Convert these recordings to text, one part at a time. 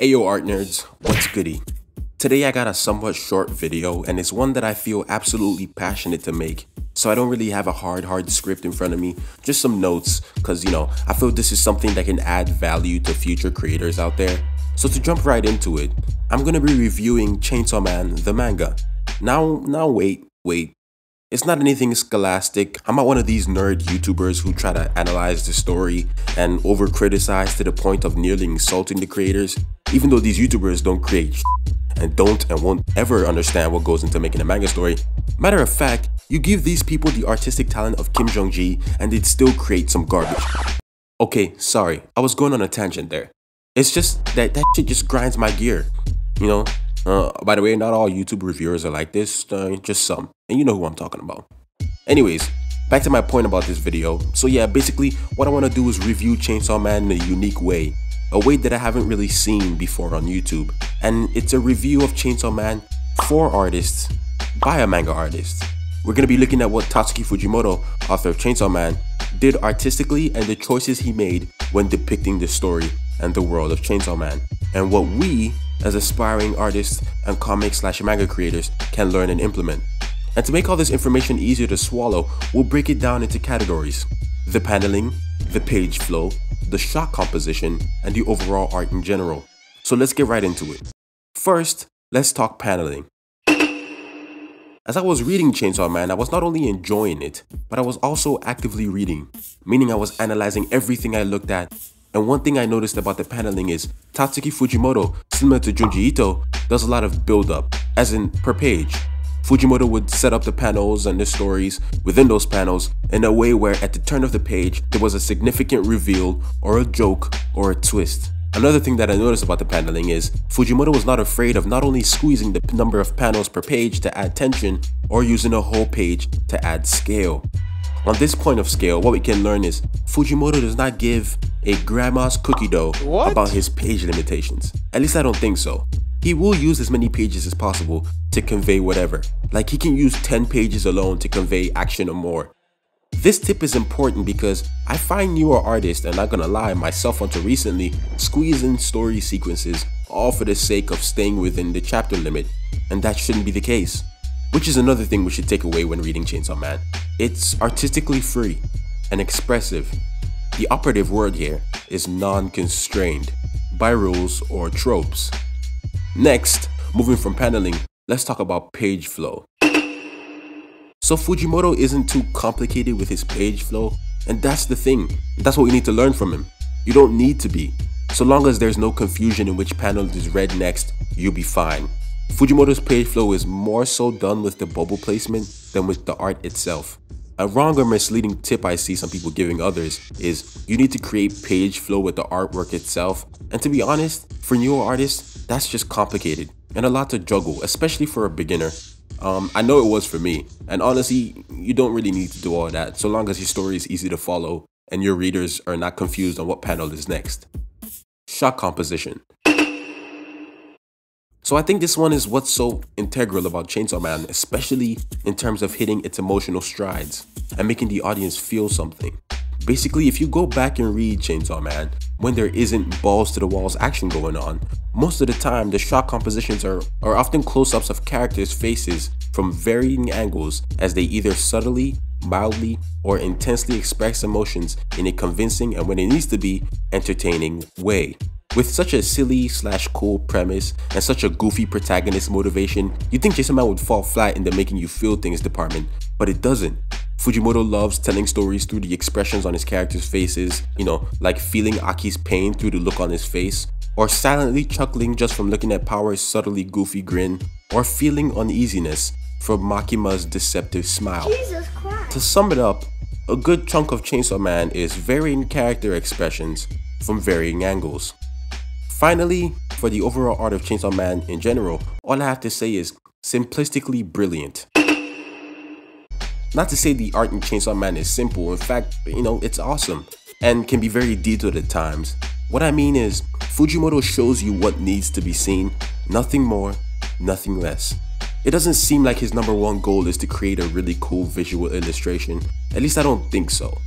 Ayo art nerds, what's goody? Today I got a somewhat short video and it's one that I feel absolutely passionate to make. So I don't really have a hard hard script in front of me, just some notes cuz you know, I feel this is something that can add value to future creators out there. So to jump right into it, I'm going to be reviewing Chainsaw Man the manga. Now now wait, wait. It's not anything scholastic. I'm not one of these nerd YouTubers who try to analyze the story and over criticize to the point of nearly insulting the creators, even though these YouTubers don't create and don't and won't ever understand what goes into making a manga story. Matter of fact, you give these people the artistic talent of Kim Jung Gi and they'd still create some garbage. Okay, sorry, I was going on a tangent there. It's just that that shit just grinds my gear, you know? Uh, by the way, not all YouTube reviewers are like this, uh, just some. And you know who I'm talking about. Anyways, back to my point about this video. So yeah, basically what I want to do is review Chainsaw Man in a unique way. A way that I haven't really seen before on YouTube. And it's a review of Chainsaw Man for artists, by a manga artist. We're going to be looking at what Tatsuki Fujimoto, author of Chainsaw Man, did artistically and the choices he made when depicting the story and the world of Chainsaw Man. And what we, as aspiring artists and comic slash manga creators can learn and implement. And to make all this information easier to swallow, we'll break it down into categories. The paneling, the page flow, the shot composition, and the overall art in general. So let's get right into it. First, let's talk paneling. As I was reading Chainsaw Man, I was not only enjoying it, but I was also actively reading, meaning I was analyzing everything I looked at and one thing I noticed about the paneling is Tatsuki Fujimoto, similar to Junji Ito, does a lot of build up, as in per page. Fujimoto would set up the panels and the stories within those panels in a way where at the turn of the page there was a significant reveal or a joke or a twist. Another thing that I noticed about the paneling is Fujimoto was not afraid of not only squeezing the number of panels per page to add tension or using a whole page to add scale. On this point of scale, what we can learn is Fujimoto does not give a grandma's cookie dough what? about his page limitations. At least I don't think so. He will use as many pages as possible to convey whatever. Like he can use 10 pages alone to convey action or more. This tip is important because I find newer artists, and not gonna lie, myself until recently, squeezing story sequences all for the sake of staying within the chapter limit, and that shouldn't be the case. Which is another thing we should take away when reading Chainsaw Man. It's artistically free and expressive. The operative word here is non-constrained by rules or tropes. Next, moving from paneling, let's talk about page flow. So Fujimoto isn't too complicated with his page flow, and that's the thing. That's what we need to learn from him. You don't need to be. So long as there's no confusion in which panel is read next, you'll be fine. Fujimoto's page flow is more so done with the bubble placement than with the art itself. A wrong or misleading tip I see some people giving others is you need to create page flow with the artwork itself. And to be honest, for newer artists, that's just complicated and a lot to juggle, especially for a beginner. Um, I know it was for me, and honestly, you don't really need to do all that so long as your story is easy to follow and your readers are not confused on what panel is next. Shot composition. So I think this one is what's so integral about Chainsaw Man, especially in terms of hitting its emotional strides and making the audience feel something. Basically, if you go back and read Chainsaw Man, when there isn't balls to the walls action going on, most of the time the shot compositions are, are often close-ups of characters' faces from varying angles as they either subtly, mildly, or intensely express emotions in a convincing and when it needs to be, entertaining way. With such a silly slash cool premise and such a goofy protagonist motivation, you'd think Chainsaw Man would fall flat in the making you feel things department, but it doesn't. Fujimoto loves telling stories through the expressions on his characters' faces, you know, like feeling Aki's pain through the look on his face, or silently chuckling just from looking at Power's subtly goofy grin, or feeling uneasiness from Makima's deceptive smile. To sum it up, a good chunk of Chainsaw Man is varying character expressions from varying angles. Finally, for the overall art of Chainsaw Man in general, all I have to say is simplistically brilliant. Not to say the art in Chainsaw Man is simple, in fact, you know, it's awesome and can be very detailed at times. What I mean is, Fujimoto shows you what needs to be seen, nothing more, nothing less. It doesn't seem like his number one goal is to create a really cool visual illustration, at least I don't think so.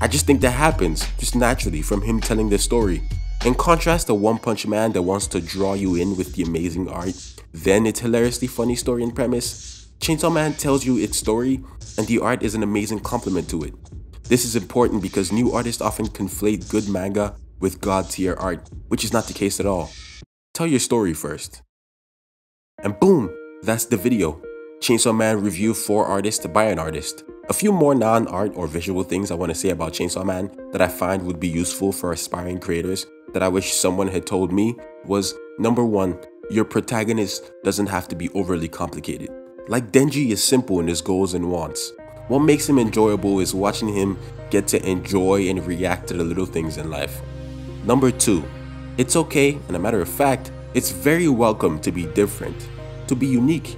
I just think that happens, just naturally, from him telling the story. In contrast to One Punch Man that wants to draw you in with the amazing art, then its hilariously funny story and premise, Chainsaw Man tells you its story, and the art is an amazing complement to it. This is important because new artists often conflate good manga with god tier art, which is not the case at all. Tell your story first. And boom, that's the video. Chainsaw Man review 4 artists by an artist. A few more non-art or visual things I want to say about Chainsaw Man that I find would be useful for aspiring creators that I wish someone had told me was number one, your protagonist doesn't have to be overly complicated. Like Denji is simple in his goals and wants. What makes him enjoyable is watching him get to enjoy and react to the little things in life. Number two, it's okay, and a matter of fact, it's very welcome to be different, to be unique.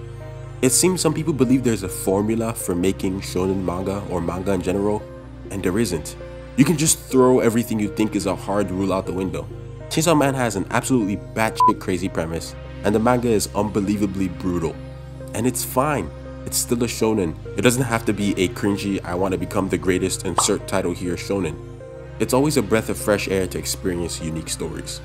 It seems some people believe there's a formula for making shonen manga or manga in general, and there isn't. You can just throw everything you think is a hard rule out the window. Chainsaw Man has an absolutely batshit crazy premise, and the manga is unbelievably brutal. And it's fine. It's still a shonen. It doesn't have to be a cringy, I want to become the greatest, insert title here shonen. It's always a breath of fresh air to experience unique stories.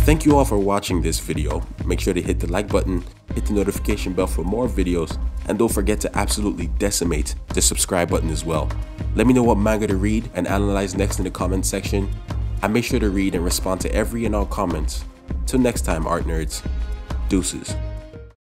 Thank you all for watching this video. Make sure to hit the like button, hit the notification bell for more videos, and don't forget to absolutely decimate the subscribe button as well. Let me know what manga to read and analyze next in the comment section. I make sure to read and respond to every and all comments. Till next time, art nerds, deuces.